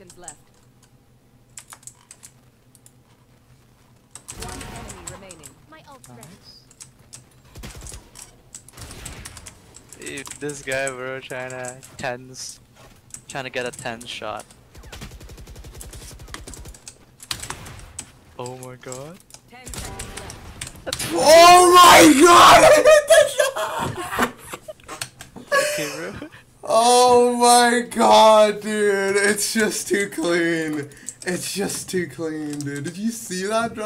seconds left. One enemy remaining. My ult's ready. If this guy bro trying to tens, trying to get a ten shot. Oh my god. Ten seconds left. Oh my god! I hit the shot! Okay, bro. Oh my god, dude. It's just too clean. It's just too clean, dude. Did you see that drop?